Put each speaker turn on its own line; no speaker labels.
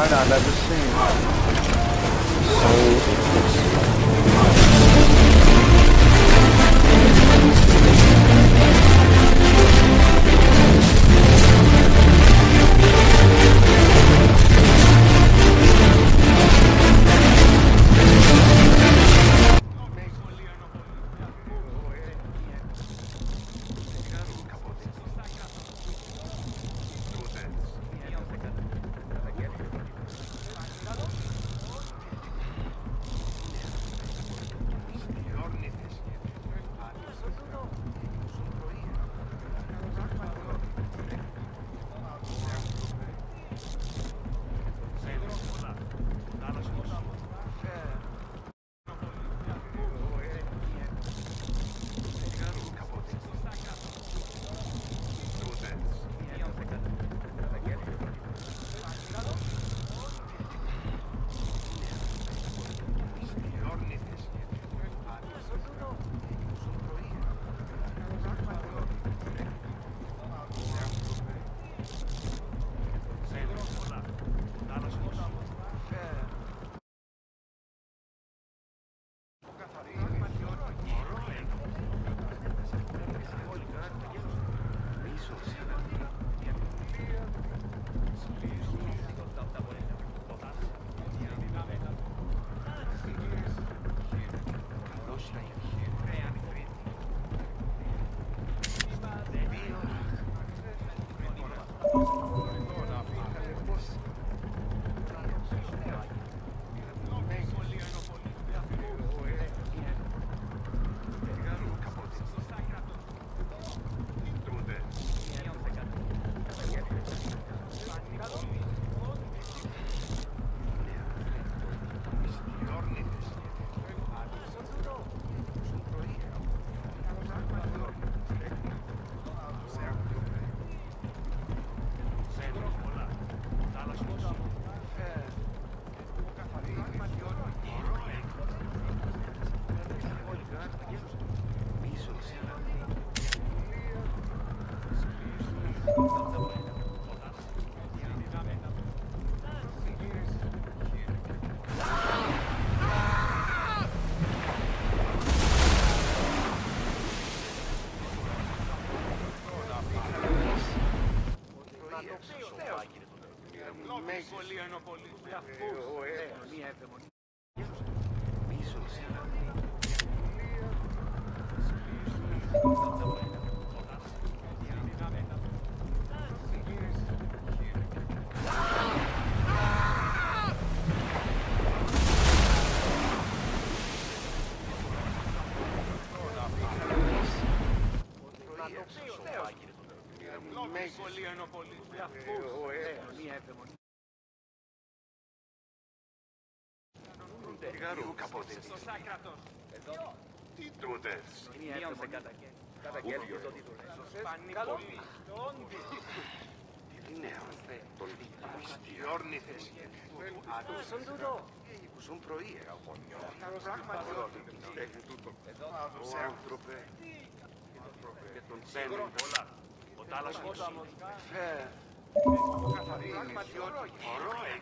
design I've ever seen. So Λόγω σχολείο είναι ο πολίτης.
Αφού, Γαρού καπότες. Τι τούτες. Καταγγέλιο. Τι νέο. Τον Ιστιόρνηθες. Σουν πρωί εγαγόνιο. Ο άνθρωπε. Και τον τσένο. Ο τάλασσος. Φε. Καθαρή. Ωραίο.